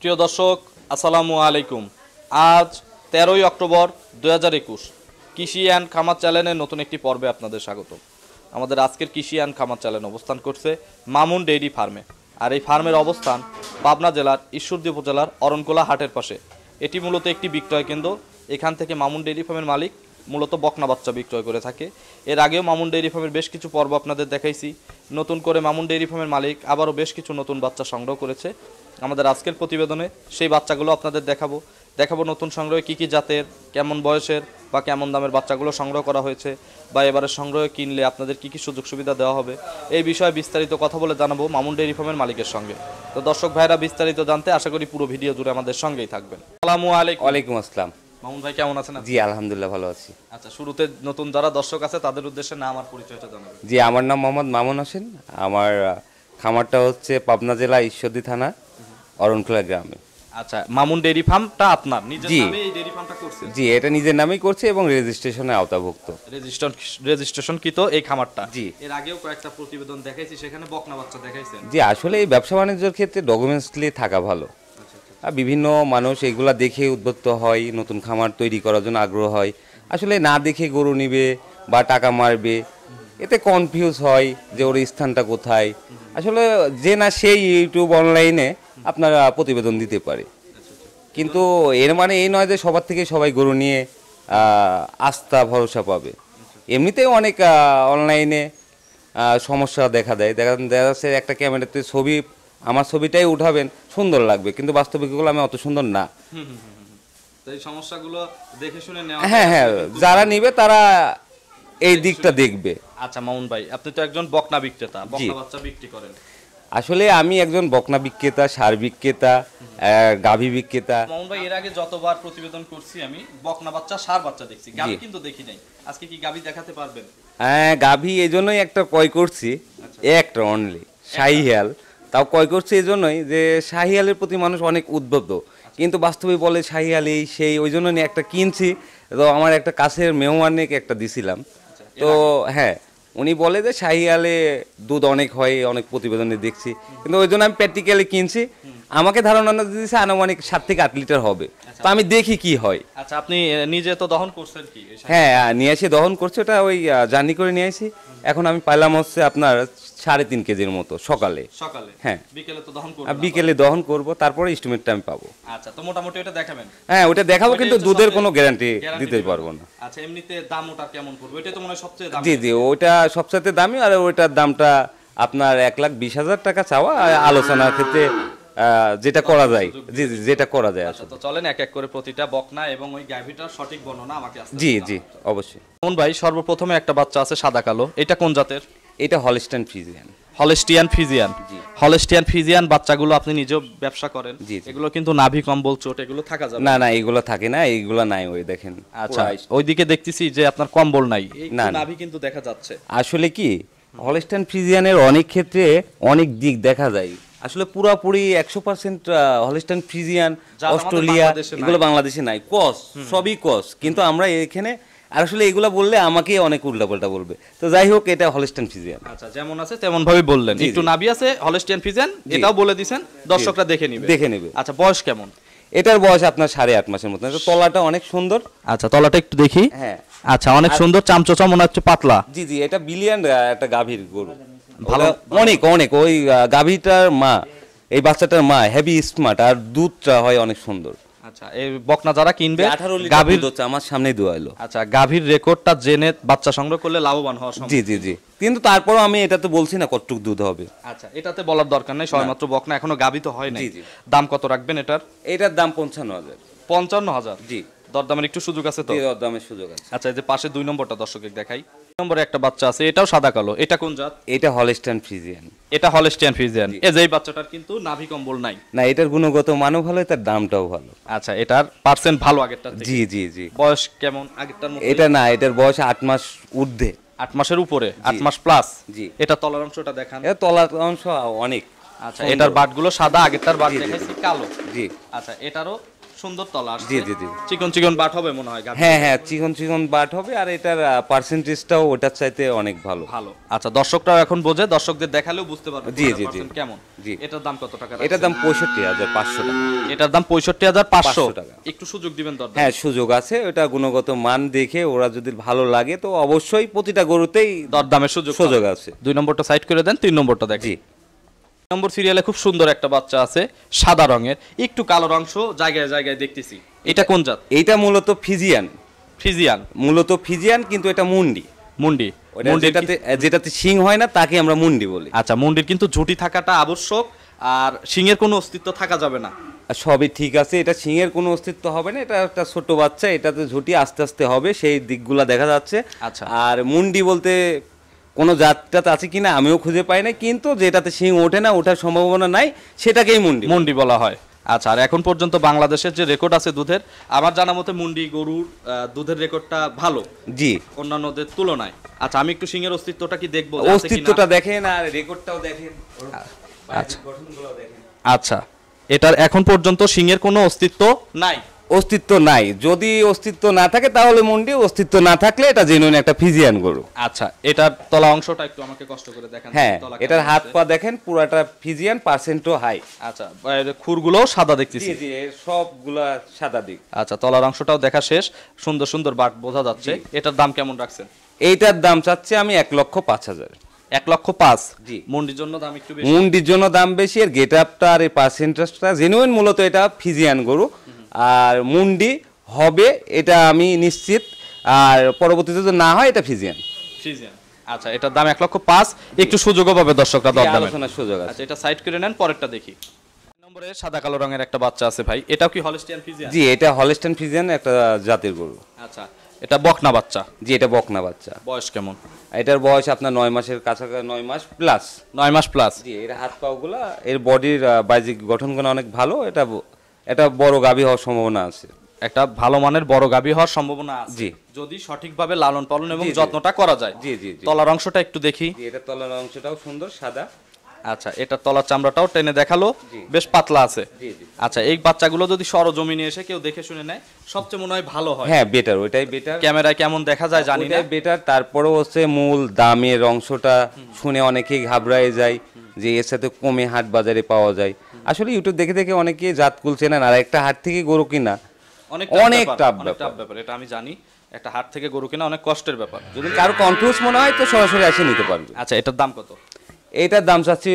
প্রিয় দর্শক, আসসালামু আলাইকুম। আজ তেরোই অক্টোবর দু হাজার একুশ। কৃষি অ্যান্ড খামার চ্যানেলের নতুন একটি পর্বে আপনাদের স্বাগত আমাদের আজকের কৃষি অ্যান্ড খামার চ্যানেল অবস্থান করছে মামুন ডেইরি ফার্মে। আর এই ফার্মের অবস্থান পাবনা জেলার ঈশ্বরদী উপজেলার অরণকোলা হাটের পাশে। এটি মূলত একটি বিক্রয় কেন্দ্র। এখান থেকে মামুন ডেইরি ফার্মের মালিক মূলত বকনা বাচ্চা বিক্রয় করে থাকে। এর আগেও মামুন ডেইরি ফার্মের বেশ কিছু পর্ব আপনাদের দেখাইছি। নতুন করে মামুন ডেইরি ফার্মের মালিক আবারও বেশ কিছু নতুন বাচ্চা সংগ্রহ করেছে। আমাদের আজকের প্রতিবেদনে সেই বাচ্চাগুলো আপনাদের দেখাবো। দেখাবো নতুন সংগ্রহে কী কী জাতের কেমন বয়সের বা কেমন দামের বাচ্চাগুলো সংগ্রহ করা হয়েছে বা এবারে সংগ্রহে কিনলে আপনাদের কী কী সুযোগ সুবিধা দেওয়া হবে এই বিষয়ে বিস্তারিত কথা বলে জানাব মামুন ডেইরি ফার্মের মালিকের সঙ্গে। তো দর্শক ভাইরা বিস্তারিত জানতে আশা করি পুরো ভিডিও জুড়ে আমাদের সঙ্গেই থাকবেন। আসসালামু আলাইকুম। ওয়ালাইকুম আসসালাম। মামুন ভাই কেমন আছেন জি আলহামদুলিল্লাহ ভালো আছি। আচ্ছা শুরুতে নতুন যারা দর্শক আছে তাদের উদ্দেশ্যে নাম আর পরিচয়টা জানাবেন। জি আমার নাম মোহাম্মদ মামুন হোসেন। আমার খামারটা হচ্ছে পাবনা জেলা ঈশ্বরদী থানা অরণখোলা গ্রামে। আচ্ছা মামুন ডেইরি ফার্মটা আপনার নিজের জি। নামে এই ডেইরি ফার্মটা করছেন? জি এটা নিজের নামেই করছে এবং রেজিস্ট্রেশনে আওতাভুক্ত। রেজিস্ট্রেশন রেজিস্ট্রেশন কি তো এই খামারটা? জি। এর আগেও কয়েকটা প্রতিবেদন দেখাইছি সেখানে বকনা বাচ্চা দেখাইছেন। জি আসলে এই ব্যবসা বাণিজ্যের ক্ষেত্রে ডকুমেন্টসলি থাকা ভালো। আর বিভিন্ন মানুষ এগুলা দেখে উদ্বুদ্ধ হয় নতুন খামার তৈরি করার জন্য আগ্রহ হয়। আসলে না দেখে গরু নিবে বা টাকা মারবে এতে কনফিউজ হয় যে ওর স্থানটা কোথায়। আসলে যে না সেই ইউটিউব অনলাইনে আপনারা প্রতিবেদন দিতে পারে। কিন্তু এর মানে এই নয় যে সবার থেকে সবাই গরু নিয়ে আস্থা ভরসা পাবে। এমনিতেও অনেক অনলাইনে সমস্যা দেখা দেয়। দেখা দেখা যাচ্ছে একটা ক্যামেরাতে ছবি আমার ছবিটাই উঠাবেন সুন্দর লাগবে। কিন্তু বাস্তবিকগুলো আমি অত সুন্দর না। এই সমস্যাগুলো দেখে শুনে নেওয়া হ্যাঁ হ্যাঁ যারা নিবে তারা এই দিকটা দেখবে। আচ্ছা মামুন ভাই আপনি তো একজন বকনা বিক্রেতা বকনা বাচ্চা বিক্রি করেন। আসলে আমি একজন বকনা বিক্রেতা সার বিক্রেতা গাভী বিক্রেতা। মামুন ভাই এর আগে যতবার প্রতিবেদন করছি আমি বকনা বাচ্চা সার বাচ্চা দেখছি। জি। কিন্তু দেখি নাই। আজকে কি গাবি দেখাতে পারবেন? হ্যাঁ গাভী এই জন্যই একটা ক্রয় করছি। একটা অনলি শাহিয়াল। তাও ক্রয় করছি এই জন্যই যে শাহিয়ালের প্রতি মানুষ অনেক উদ্বুদ্ধ। কিন্তু বাস্তবে বলে শাহিয়াল এই সেই ওই জন্য নিয়ে একটা কিনছি। তো আমার একটা কাছের মেহমানকে একটা দিছিলাম। তো হ্যাঁ উনি বলে যে শাহিয়ালে দুধ অনেক হয় অনেক প্রতিবেদনে দেখছি। কিন্তু ওই জন্য আমি প্র্যাকটিক্যালি কিনছি। আমাকে ধারণা দিয়েছে আনুমানিক সাত থেকে আট লিটার হবে। তো আমি দেখি কি হয়। আচ্ছা আপনি নিজে তো দহন করছেন কি? হ্যাঁ নিয়ে এসে দহন করছে ওটা ওই জার্নি করে নিয়ে আসি এখন আমি পাইলাম হচ্ছে আপনার সাড়ে তিন কেজির মতো সকালে। সকালে? হ্যাঁ। বিকেলে তো দহন আর বিকেলে দহন করব তারপরে ইনস্ট্রুমেন্টটা আমি পাবো। আচ্ছা তো মোটামুটি এটা দেখাবেন? হ্যাঁ ওটা দেখাবো কিন্তু দুধের কোনো গ্যারান্টি দিতে পারব না। আচ্ছা এমনিতে দাম ওটা কেমন পড়বে? এটা তো মনে হয় সবচেয়ে দাম। জি জি ওইটা সবসাথে দামি আর ওইটার দামটা আপনার এক লাখ বিশ হাজার টাকা চাওয়া আলোচনার ক্ষেত্রে আহ, যেটা করা যায়। জি জি যেটা করা যায় আচ্ছা আসলে। তো চলেন এক এক করে প্রতিটা বকনা এবং ওই গাভিটার সঠিক বর্ণনা আমাকে আস্তে জি জি অবশ্যই। মোহন ভাই সর্বপ্রথমে একটা বাচ্চা আছে সাদা কালো। এটা কোন জাতের? এটা Holstein Friesian Holstein Friesian. Holstein Friesian বাচ্চাগুলো আপনি নিজেও ব্যবসা করেন। জি। এগুলো কিন্তু নাভি কম্বল চোট এগুলো থাকা যাবে। না না এগুলো থাকে না এইগুলো নাই ওই দেখেন আচ্ছা ওইদিকে দেখতেছি যে আপনার কম্বল নাই। না। নাভি কিন্তু দেখা যাচ্ছে। আসলে কি হলস্টাইন ফ্রিজিয়ানের অনেক ক্ষেত্রে অনেক দিক দেখা যায়। আসলে পুরাপুরি একশো পার্সেন্ট হলস্টাইন ফ্রিজিয়ান আমাদের অস্ট্রেলিয়া। এগুলো বাংলাদেশে নাই। কস সবই কস। কিন্তু আমরা এখানে আর আসলে এগুলা বললে আমাকে অনেক উল্টাপাল্টা বলবে। তো যাই হোক এটা হলস্টাইন ফ্রিজিয়ান আচ্ছা যেমন আছে তেমন ভাবে বললেন একটু। নাভি আছে হলেস্টিয়ান ফিজিয়ান এটাও বলে দিছেন দর্শকরা দেখে নিবে। দেখে নেবে। আচ্ছা বয়স কেমন? এটার বয়স আপনার সাড়ে আট মাসের মতো। তলাটা অনেক সুন্দর। আচ্ছা তলাটা একটু দেখি। হ্যাঁ। আচ্ছা অনেক সুন্দর চামচোচা মনে হচ্ছে পাতলা। জি জি এটা বিলিয়ন একটা গাভীর গরু। ভালো। অনেক অনেক। ওই গাভীটার মা এই বাচ্চাটার মা হেভি স্মার্ট। আর দুধটা হয় অনেক সুন্দর। আচ্ছা এই বকনা যারা কিনবে আঠারো লিটার গাভীর দুধ আমার সামনেই দোয়া এলো আচ্ছা গাভীর রেকর্ডটা জেনে বাচ্চা সংগ্রহ করলে লাভবান হওয়া সম্ভব জি জি জি। কিন্তু তারপরও আমি এটা তো বলছি না কতটুক দুধ হবে। আচ্ছা এটাতে বলার দরকার নেই সবেমাত্র বকনা এখনও গাভী তো হয় নাই। দাম কত রাখবেন এটার? এটার দাম পঞ্চান্ন হাজার। পঞ্চান্ন হাজার? জি। দরদামের একটু সুযোগ আছে তো? এর দামের সুযোগ আছে। আচ্ছা এই যে পাশে দুই নম্বরটা দর্শকের দেখাই। নম্বরে একটা বাচ্চা আছে এটাও সাদা কালো। এটা কোন জাত? এটা হলস্টাইন ফ্রিজিয়ান। এটা হলেস্টিয়ান ফিজিয়ান এই যে বাচ্চাটার কিন্তু নাভি কম্বল নাই। না এটার গুণগত মানও ভালো তার দামটাও ভালো। আচ্ছা এটার পার্সেন্ট ভালো আগেরটার থেকে? জি জি জি। বয়স কেমন আগেরটার মতো এটা না এটার বয়স আট মাস ঊর্ধ্বে। আট মাসের উপরে আট মাস প্লাস জি। এটা তলার অংশটা দেখান। এটা তলার অংশ অনেক। আচ্ছা এটার বাটগুলো সাদা আগেরটার বাট দেখাইছি কালো। জি। আচ্ছা এটারও সুন্দর তলা আসছে। জি, জি, জি। চিকন চিকন বাট হবে মনে হয় হ্যাঁ হ্যাঁ চিকন চিকন বাট হবে আর এটার পার্সেন্টেজটাও ওটার চাইতে অনেক ভালো। ভালো। আচ্ছা দর্শকরাও এখন বোঝে দর্শকদের দেখালেও বুঝতে পারবে জি, জি, জি। কেমন। জি। এটার দাম কত টাকা এটার দাম পঁয়ষট্টি হাজার পাঁচশো টাকা। এটার দাম পঁয়ষট্টি হাজার পাঁচশো। টাকা। একটু সুযোগ দিবেন হ্যাঁ সুযোগ আছে ওটা গুণগত মান দেখে ওরা যদি ভালো লাগে তো অবশ্যই প্রতিটা গরুতেই দরদামের সুযোগ সুযোগ আছে। দুই নম্বরটা সাইড করে দেন তিন নম্বরটা দেখি নম্বর সিরিয়ালে খুব সুন্দর একটা বাচ্চা আছে সাদা রঙের একটু কালো অংশ জায়গায় জায়গায় দেখতেছি। এটা কোন জাত? এইটা মূলত ফিজিয়ান। ফিজিয়ান? মূলত ফিজিয়ান কিন্তু এটা মুন্ডি। মুন্ডি। যেটাতে যেটাতে শিং হয় না তাকে আমরা মুন্ডি বলি। আচ্ছা মুন্ডির কিন্তু ঝুটি থাকাটা আবশ্যক আর শিংয়ের কোনো অস্তিত্ব থাকা যাবে না। সবই ঠিক আছে এটা শিংয়ের কোনো অস্তিত্ব হবে না এটা একটা ছোট বাচ্চা এটাতে ঝুঁটি আস্তে আস্তে হবে সেই দিকগুলা দেখা যাচ্ছে। আচ্ছা। আর মুন্ডি বলতে কোনো জাতটাতে আছে কিনা আমিও খুঁজে পাই না কিন্তু যেটাতে শিং ওঠে না ওঠার সম্ভাবনা নাই সেটাকেই মুন্ডি মুন্ডি বলা হয়। আচ্ছা আর এখন পর্যন্ত বাংলাদেশের যে রেকর্ড আছে দুধের আমার জানা মতে মুন্ডি গরুর দুধের রেকর্ডটা ভালো। জি। অন্যান্যদের তুলনায়। আচ্ছা আমি একটু সিংহের অস্তিত্বটা কি দেখব? অস্তিত্বটা দেখেন আর রেকর্ডটাও দেখেন আচ্ছা। আচ্ছা এটার এখন পর্যন্ত সিংহের কোনো অস্তিত্ব নাই। অস্তিত্ব নাই। যদি অস্তিত্ব না থাকে তাহলে মুন্ডি অস্তিত্ব না থাকলে এটা জেনুইন একটা ফিজিয়ান গরু। আচ্ছা এটার তলা অংশটা একটু আমাকে কষ্ট করে দেখান হ্যাঁ এটার হাত পা দেখেন পুরাটা ফিজিয়ান পার্সেন্টও হাই আচ্ছা বাইরে খুরগুলোও সাদা দেখতেছি। জি সবগুলা সাদা দিক। আচ্ছা তলার অংশটাও দেখা শেষ সুন্দর সুন্দর বাট বোঝা যাচ্ছে। এটার দাম কেমন রাখছেন? এইটার দাম চাচ্ছে আমি এক লক্ষ পাঁচ হাজার। এক লক্ষ পাঁচ? জি। মন্ডির জন্য দাম একটু বেশি? মুন্ডির জন্য দাম বেশি আর গেট আপটা আর এই পার্সেন্টেজটা জেনুইন মূলত এটা ফিজিয়ান গরু। মুন্ডি হবে এটা আমি নিশ্চিত। আর পরবর্তীতে যদি না হয় এটা ফিজিয়ান। আচ্ছা এটার দাম এক লক্ষ পাঁচ। একটু সুযোগও পাবে দর্শকরা দর আলোচনার সুযোগ আছে। আচ্ছা এটা সাইড করে নেন পরেরটা দেখি। নম্বরে সাদা কালো রঙের একটা বাচ্চা আছে ভাই। এটাও কি হলস্টিয়ান ফিজিয়ান জি এটা হলস্টাইন ফিজিয়ান একটা জাতের গরু। আচ্ছা এটা বকনা বাচ্চা। জি এটা বকনা বাচ্চা। বয়স কেমন? এটার বয়স আপনার নয় মাসের কাছাকাছি নয় মাস প্লাস নয় মাস প্লাস জি এর হাত পাগুলা এর বডির বাহ্যিক গঠনগুলো অনেক ভালো এটা এটা বড় গাভী হওয়ার সম্ভাবনা আছে। একটা ভালো মানের বড় গাভী হওয়ার সম্ভাবনা আছে। জি। যদি সঠিকভাবে লালন পালন এবং। যত্নটা করা যায়। জি, জি। তলার অংশটা একটু দেখি। জি এটার তলার অংশটাও সুন্দর সাদা। আচ্ছা এটার তলার চামড়াটাও টেনে দেখাল। বেশ পাতলা আছে। আচ্ছা এই বাচ্চাগুলো যদি সরজমিনে এসে কেউ দেখে শুনে নেয় সবচেয়ে মনে হয় ভালো হয়। হ্যাঁ বেটার ওইটাই বেটার ক্যামেরায় কেমন দেখা যায় জানি না। বেটার তারপরেও হচ্ছে মূল দামের অংশটা শুনে অনেকেই ঘাবড়ায় যায় যে এর সাথে কমে হাট বাজারে পাওয়া যায়। আসলে ইউটিউব দেখে দেখে অনেকেই জাত কুল চেনেন আর একটা হাট থেকে গরু কিনা। অনেক অনেক টাফ ব্যাপার। এটা আমি জানি। একটা হাট থেকে গরু কিনা অনেক কষ্টের ব্যাপার। যদি কারও কনফিউজ মনে হয় তো সরাসরি এসে নিতে পারবে। আচ্ছা এটার দাম কত? এইটার দাম চাচ্ছি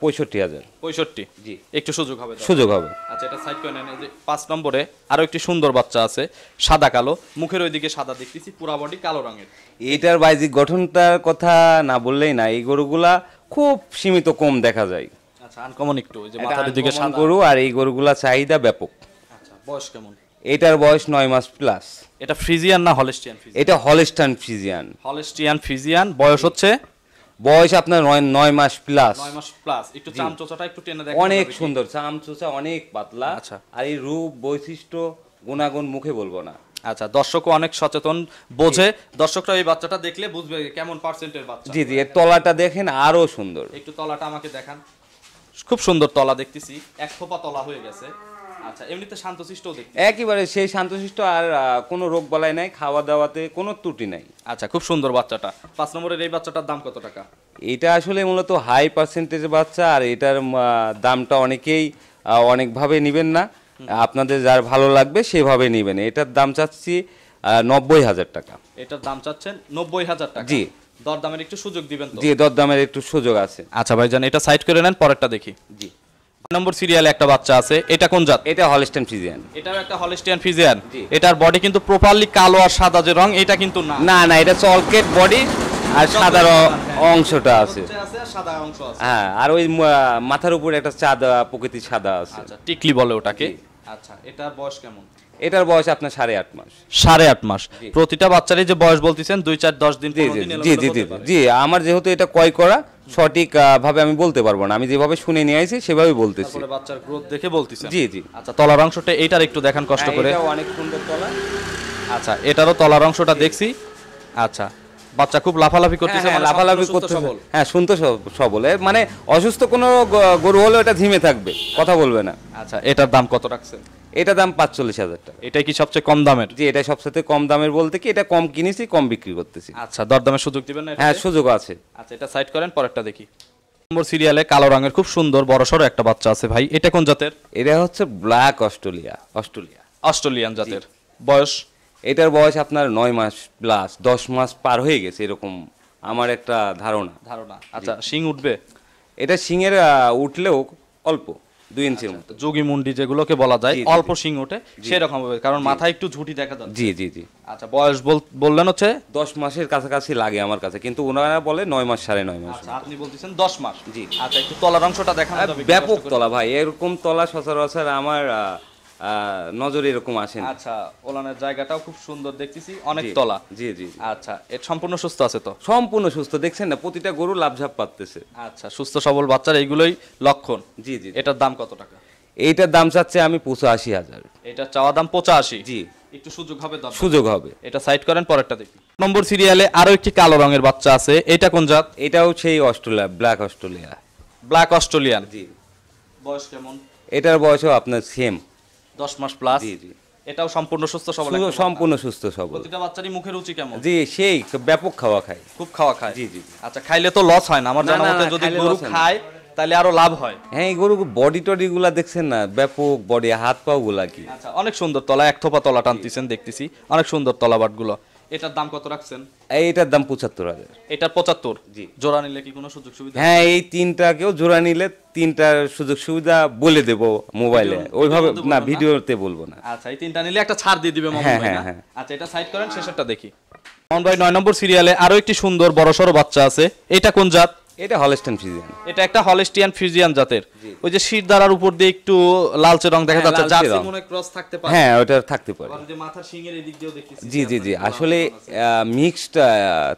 পঁয়ষট্টি হাজার। পঁয়ষট্টি? জি। একটু সুযোগ হবে সুযোগ হবে। আচ্ছা এটা সাইড করে নেন। এই যে পাঁচ নম্বরে আরও একটি সুন্দর বাচ্চা আছে সাদা কালো। মুখের ওইদিকে সাদা দেখতেছি পুরা বডি কালো রঙের। এইটার বাইজিক গঠনটার কথা না বললেই না এই গরুগুলা খুব সীমিত কম দেখা যায়। আচ্ছা আনকমন একটু যে মাথার দিকে সাদা। গরু আর এই গরুগুলা চাহিদা ব্যাপক। আচ্ছা বয়স কেমন? এটার বয়স নয় মাস প্লাস এটা ফ্রিজিয়ান না হলেস্টিয়ান ফ্রিজিয়ান? এটা হলস্টান হলেস্টিয়ান ফ্রিজিয়ান বয়স হচ্ছে? বয়স আপনার নয় নয় মাস প্লাস নয় মাস প্লাস একটু একটু টেনে দেখেন অনেক? সুন্দর অনেক পাতলা। আচ্ছা। আর এই রূপ বৈশিষ্ট্য গুণাগুণ মুখে বলব না। আচ্ছা দর্শকও অনেক সচেতন বোঝে। দর্শকরা এই বাচ্চাটা দেখলে বুঝবে কেমন পার্সেন্টের বাচ্চা। জি জি এর তলাটা দেখেন আরও সুন্দর। একটু তলাটা আমাকে দেখান। খুব সুন্দর তলা দেখতেছি। এক থোপা তলা হয়ে গেছে। আচ্ছা এমনিতে শান্তশিষ্ট দেখতে একেবারে সেই শান্তশিষ্ট আর কোনো রোগ বালাই নাই খাওয়া দাওয়াতে কোনো ত্রুটি নাই। আচ্ছা খুব সুন্দর বাচ্চাটা। পাঁচ নম্বরের এই বাচ্চাটার দাম কত টাকা? এটা আসলে মূলত হাই পার্সেন্টেজ বাচ্চা আর এটার দামটা অনেকেই অনেকভাবে নেবেন না। আপনাদের যার ভালো লাগবে সেভাবে নেবেন। এটার দাম চাচ্ছি নব্বই হাজার টাকা। এটার দাম চাচ্ছেন নব্বই হাজার টাকা। জি। দর দামের একটু সুযোগ দিবেন তো। জি দরদামের একটু সুযোগ আছে। আচ্ছা ভাইজান এটা সাইড করে নেন পরেরটা দেখি। জি। নম্বর সিরিয়ালে একটা বাচ্চা আছে এটা কোন জাত? এটা হলস্টেন ফিজিয়ান। এটাও একটা হলিস্টিয়ান ফিজিয়ান। এটার বডি কিন্তু প্রপারলি কালো আর সাদা যে রং এটা কিন্তু না। না না এটা চলকেট বডি আর সাদা অংশটা আছে। সাদা অংশ আছে। হ্যাঁ আর ওই মাথার উপরে একটা চাঁদা প্রকৃতির সাদা আছে। আচ্ছা টিকলি বলে ওটাকে। আচ্ছা এটার বয়স কেমন? এটার বয়স আপনার সাড়ে আট মাস। সাড়ে আট মাস। প্রতিটা বাচ্চারই যে বয়স বলতেছেন দুই চার দশ দিন জি জি জি জি আমার যেহেতু এটা ক্রয় করা সঠিক ভাবে আমি বলতে পারব না। আমি যেভাবে শুনে নিয়ে আইছি সেভাবে বলতেছি। বাচ্চার গ্রোথ দেখে বলতেছেন। জি জি। আচ্ছা তলার অংশটা এইটার একটু দেখান কষ্ট হ্যাঁ, করে। অনেক সুন্দর তলা। আচ্ছা এটারও তলার অংশটা দেখছি। আচ্ছা বাচ্চা খুব লাফালাফি করতেছে হ্যাঁ, মানে লাফালাফি করতে। হ্যাঁ শুনতে সবল। মানে অসুস্থ কোনো গরু হলেও এটা ঝিমে থাকবে কথা বলবে না। আচ্ছা এটার দাম কত রাখছেন? এটা দাম পাঁচচল্লিশ হাজার টাকা। এটাই কি সবচেয়ে কম দামের? জি এটা সবচেয়ে কম দামের বলতে কি এটা কম কিনেছি কম বিক্রি করতেছি। আচ্ছা দরদামের সুযোগ দিবেন না হ্যাঁ সুযোগ আছে। আচ্ছা এটা সাইড করেন পরেরটা দেখি। নম্বর সিরিয়ালে কালো রঙের খুব সুন্দর বড়সড় একটা বাচ্চা আছে ভাই। এটা কোন জাতের? এটা হচ্ছে ব্ল্যাক অস্ট্রেলিয়া অস্ট্রেলিয়া অস্ট্রেলিয়ান জাতের। বয়স? এটার বয়স আপনার নয় মাস প্লাস দশ মাস পার হয়ে গেছে এরকম আমার একটা ধারণা। ধারণা। আচ্ছা শিং উঠবে? এটা আহ, উঠলেও অল্প। দুই ইঞ্চির মতো। যোগী মুন্ডি যেগুলোকে বলা যায় অল্প শিং ওঠে সেরকম হবে কারণ মাথায় একটু ঝুটি দেখা যাচ্ছে। জি জি জি। আচ্ছা বয়স বল- বললেন হচ্ছে? দশ মাসের কাছাকাছি লাগে আমার কাছে কিন্তু ওনারা বলে নয় মাস সাড়ে নয় মাস। আচ্ছা আপনি বলতেছেন দশ মাস। জি। আচ্ছা একটু তলার অংশটা কি ব্যাপক তলা ভাই এরকম তলা সচরাচর আমার নজরে এরকম আসে না আচ্ছা ওলানের জায়গাটাও খুব সুন্দর দেখতেছি অনেক তলা। জি জি। আচ্ছা এটা সম্পূর্ণ সুস্থ আছে তো? সম্পূর্ণ সুস্থ দেখছেন না প্রতিটা গরু লাভঝাপ পাচ্ছে আচ্ছা সুস্থ সবল বাচ্চার এইগুলোই লক্ষণ। জি জি এটার দাম কত টাকা? এইটার দাম চাচ্ছে আমি পঁচাশি হাজার। এটা চাওয়া দাম পঁচাশি? জি। একটু সুযোগ হবে সুযোগ হবে। এটা সাইড করেন পরেরটা দেখি। নম্বর সিরিয়ালে আরও একটি কালো রঙের বাচ্চা আছে এটা কোন জাত? এটাও সেই Australia black Australia. Black Australian. জি। বয়স কেমন? এটার বয়সও আপনার সেম দশ মাস প্লাস জি জি। এটাও সম্পূর্ণ সুস্থ সবল সম্পূর্ণ সুস্থ সবল। প্রতিটা বাচ্চারই মুখে রুচি কেমন? জি সেই ব্যাপক খাওয়া খায়। খুব খাওয়া খায়। জি, জি। আচ্ছা খাইলে তো লস হয় না। আমার জানা মতে যদি গরু। খায় তাহলে আরও লাভ হয়। হ্যাঁ এই গরু বডি টডি গুলা দেখছেন না? ব্যাপক বডি হাত পা গুলা কি? আচ্ছা অনেক সুন্দর তলা এক থোপা তলা টানতেছেন দেখতেছি। অনেক সুন্দর তলা বাটগুলো। এটার দাম কত রাখছেন? এইটার দাম পঁচাত্তর হাজার। এটার পঁচাত্তর? জি। জোড়া নিলে কি কোনো সুযোগ সুবিধা? হ্যাঁ এই তিনটাকেও জোড়া নিলে তিনটার সুযোগ সুবিধা বলে দেব মোবাইলে। ওইভাবে না? ভিডিওতে বলব না। আচ্ছা এই তিনটা নিলে একটা ছাড় দিয়ে দিবে হ্যাঁ, হ্যাঁ, হ্যাঁ। আচ্ছা এটা সাইড করেন শেষেরটা দেখি। মামুন ভাই নয় নম্বর সিরিয়ালে আরও একটি সুন্দর বড় বড়সড় বাচ্চা আছে। এটা কোন জাত? এটা হলস্টেন ফিজিয়ান এটা একটা হলেস্টিয়ান জাতের। ওই যে শিরদারার উপর দিয়ে একটু লালচে রং দেখা হ্যাঁ, যাচ্ছে জার্সি মনে ক্রস থাকতে পারে। হ্যাঁ ওটা থাকতে পারে। যে মাথার শিঙের এদিক দিয়েও দেখতেছি জি জি জি। আসলে মিক্সড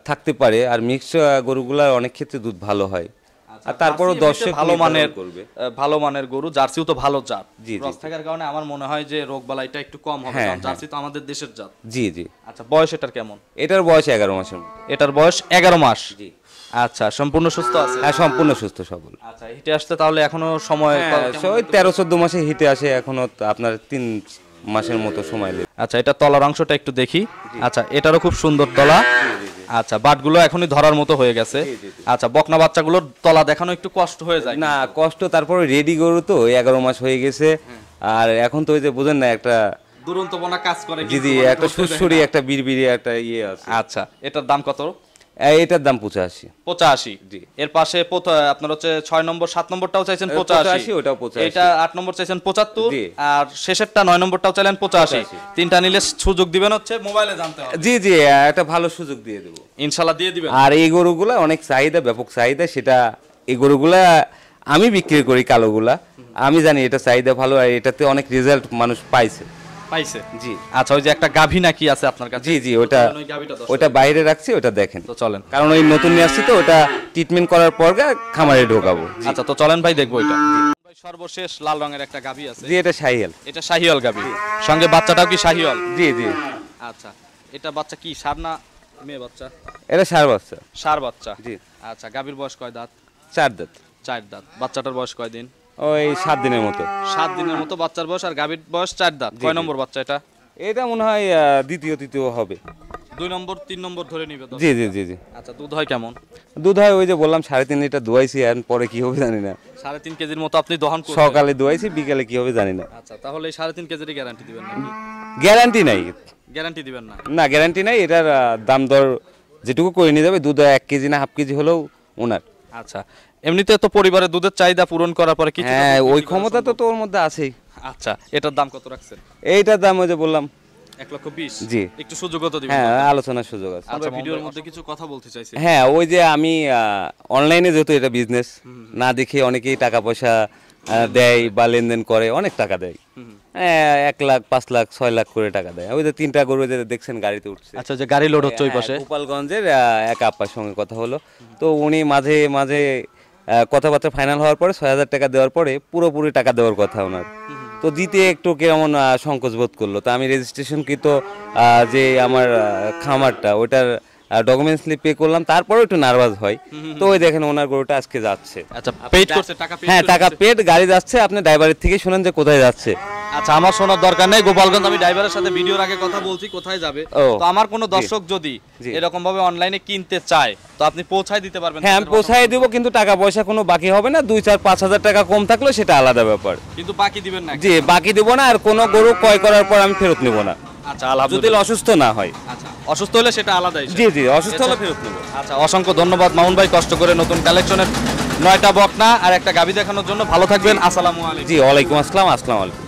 থাকতে পারে। আর মিক্সড গরুগুলার অনেক ক্ষেত্রে দুধ ভালো হয়। আচ্ছা, আর তারপরও দর্শক ভালো মানের করবে। ভালো মানের গরু জার্সিও তো ভালো জাত। জি, ক্রস থাকার কারণে আমার মনে হয় যে রোগ বালাইটা একটু কম হবে হ্যাঁ, কারণ হ্যাঁ। জার্সি তো আমাদের দেশের জাত। জি জি। আচ্ছা বয়স এটার কেমন? এটার বয়স এগারো মাসের এটার বয়স এগারো মাস। জি। আচ্ছা সম্পূর্ণ সুস্থ আছে? হ্যাঁ সম্পূর্ণ সুস্থ সবল। আচ্ছা হিটে আসতে তাহলে এখনও সময় হ্যাঁ, ওই তেরো চোদ্দ মাসে হিটে আসে এখনও আপনার তিন মাসের মতো সময় লেগে আচ্ছা এটা তলার অংশটা একটু দেখি। আচ্ছা এটারও খুব সুন্দর তলা। আচ্ছা বাটগুলো এখনই ধরার মতো হয়ে গেছে। আচ্ছা বকনা বাচ্চাগুলোর তলা দেখানো একটু কষ্ট হয়ে যায় না কষ্ট তারপরে রেডি গরু তো এগারো মাস হয়ে গেছে। আর এখন তো ওই যে বুঝেন না একটা দুরন্ত বনা কাজ করে জি জি একটা না। একটা বিড়বিড়ি একটা ইয়ে আছে। আচ্ছা এটার দাম কত? এটার দাম পঁচাশি। পঁচাশি জি। এর পাশে আপনার হচ্ছে ছয় নম্বর সাত নম্বরটাও চাইছেন পঁচাশি। ওটাও 85 এটা আট নম্বর চাইছেন পঁচাত্তর। আর শেষেরটা নয় নম্বরটাও চাইলেন পঁচাশি। তিনটা নিলে সুযোগ দিবেন হচ্ছে মোবাইলে জানতে হবে। জি জি একটা ভালো সুযোগ দিয়ে দেবো। ইনশাল্লাহ দিয়ে দিবেন। আর এই গরুগুলা অনেক চাহিদা ব্যাপক চাহিদা সেটা এই গরুগুলা আমি বিক্রি করি কালোগুলা। আমি জানি এটা চাহিদা ভালো আর এটাতে অনেক রেজাল্ট মানুষ পাইছে। পাইছে। জি। আচ্ছা ওই যে একটা গাভী নাকি আছে আপনার কাছে? জি জি ওটা। ওটা বাইরে রাখছি ওটা দেখেন। তো চলেন। কারণ ওই নতুন নিয়ে আসছি তো ওটা ট্রিটমেন্ট করার পর খামারে ঢোকাবো। আচ্ছা তো চলেন ভাই দেখব এটা ভাই সর্বশেষ লাল রঙের একটা গাভী আছে। জি এটা সাইহেল এটা শাহিওয়াল গাভী। সঙ্গে বাচ্চাটাও কি শাহিওয়াল জি জি। আচ্ছা এটা বাচ্চা কি সার না মেয়ে বাচ্চা? এটা সার বাচ্চা। সার বাচ্চা। জি। আচ্ছা গাভীর বয়স কয় দাঁত? চার দাঁত। চার দাঁত। বাচ্চাটার বয়স কয় দিন? ওই সাত দিনের মতো। সাত দিনের মতো বাচ্চার বয়স আর গাভীর বয়স চার দাঁত। কয় নম্বর বাচ্চা এটা? এটা মনে হয় দ্বিতীয় তৃতীয় হবে। দুই নম্বর তিন নম্বর ধরে নিবে জি জি জি জি। আচ্ছা দুধ হয় কেমন? দুধ হয় ওই যে বললাম সাড়ে তিন লিটার দোয়াইছি আর পরে কি হবে জানি না। সাড়ে তিন কেজির মতো আপনি দহন সকালে দোয়াইছি বিকালে কি হবে জানি না। আচ্ছা তাহলে সাড়ে তিন কেজিরই গ্যারান্টি দিবেন নাকি? গ্যারান্টি নাই। গ্যারান্টি দিবেন না? না গ্যারান্টি নাই এটার দাম দর যেটুকু করে নিয়ে যাবে দুধ এক কেজি না হাফ কেজি হলেও ওনার। আচ্ছা এমনিতে তো পরিবারের দুধের চাহিদা পূরণ করার পরে কিছু হ্যাঁ ওই ক্ষমতা তো তোর মধ্যে আছেই। আচ্ছা এটার দাম কত রাখছেন? এইটার দাম ওই যে বললাম। এক লক্ষ বিশ? জি। একটু সুযোগও তো হ্যাঁ আলোচনার সুযোগ আছে। আচ্ছা ভিডিওর মধ্যে কিছু কথা বলতে চাইছি। হ্যাঁ ওই যে আমি অনলাইনে যেহেতু এটা বিজনেস না দেখে অনেকেই টাকা পয়সা দেয় বা লেনদেন করে অনেক টাকা দেয়। এক লাখ পাঁচ লাখ ছয় লাখ করে টাকা দেয়। ওই যে তিনটা গরু যে দেখছেন গাড়িতে উঠছে। আচ্ছা যে গাড়ি লোড হচ্ছে ওই পাশে? হ্যাঁ, গোপালগঞ্জের এক আপ্পার সঙ্গে কথা হলো। তো উনি মাঝে মাঝে কথাবার্তা ফাইনাল হওয়ার পরে ছয় হাজার টাকা দেওয়ার পরে পুরোপুরি টাকা দেওয়ার কথা ওনার। তো দিতে একটু কেমন সংকোচ বোধ করল? তো আমি রেজিস্ট্রেশন কৃত যে আমার খামারটা ওটার ডকুমেন্টসলি পে করলাম তারপরেও একটু নার্ভাস হয়। তো ওই দেখেন ওনার গরুটা আজকে যাচ্ছে। আচ্ছা পেড করছে টাকা হ্যাঁ টাকা পেড গাড়ি যাচ্ছে আপনি ড্রাইভারের থেকে শুনেন যে কোথায় যাচ্ছে। আচ্ছা আমার শোনার দরকার নেই। গোপালগঞ্জ আমি ড্রাইভারের সাথে ভিডিওর আগে কথা বলছি কোথায় যাবে। তো আমার কোনো দর্শক যদি। এরকম ভাবে অনলাইনে কিনতে চায় তো আপনি পৌঁছায় দিতে পারবেন। হ্যাঁ আমি পৌঁছাই দিব কিন্তু টাকা পয়সা কোনো বাকি হবে না। দুই চার পাঁচ হাজার টাকা কম থাকলেও সেটা আলাদা ব্যাপার। কিন্তু বাকি দিবেন না জি বাকি দিব না আর কোনো গরু ক্রয় করার পর আমি ফেরত নেব না। আচ্ছা যদি অসুস্থ না হয়। আচ্ছা অসুস্থ হলে সেটা আলাদাই জি জি অসুস্থ হলে ফেরত নেব। আচ্ছা অসংখ্য ধন্যবাদ মামুন ভাই কষ্ট করে নতুন কালেকশনের নয়টা বকনা আর একটা গাবি দেখানোর জন্য। ভালো থাকবেন আসসালামু আলাইকুম। জি ওয়ালাইকুম আসসালাম আসসালামু আলাইকুম।